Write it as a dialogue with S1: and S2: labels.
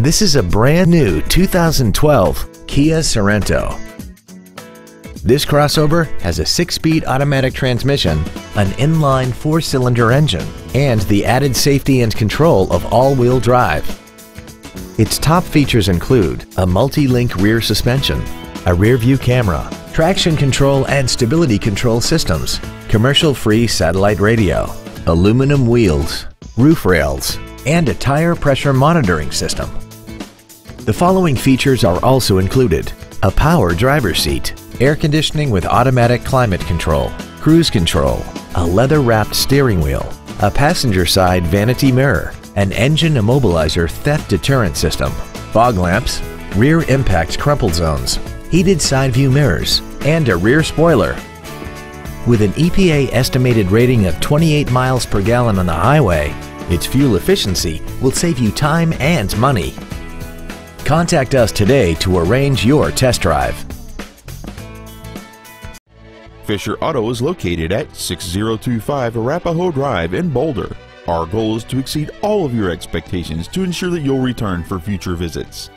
S1: This is a brand new 2012 Kia Sorento. This crossover has a six-speed automatic transmission, an inline four-cylinder engine, and the added safety and control of all-wheel drive. Its top features include a multi-link rear suspension, a rear-view camera, traction control and stability control systems, commercial-free satellite radio, aluminum wheels, roof rails, and a tire pressure monitoring system. The following features are also included. A power driver's seat, air conditioning with automatic climate control, cruise control, a leather-wrapped steering wheel, a passenger side vanity mirror, an engine immobilizer theft deterrent system, fog lamps, rear impact crumple zones, heated side view mirrors, and a rear spoiler. With an EPA estimated rating of 28 miles per gallon on the highway, its fuel efficiency will save you time and money. Contact us today to arrange your test drive.
S2: Fisher Auto is located at 6025 Arapahoe Drive in Boulder. Our goal is to exceed all of your expectations to ensure that you'll return for future visits.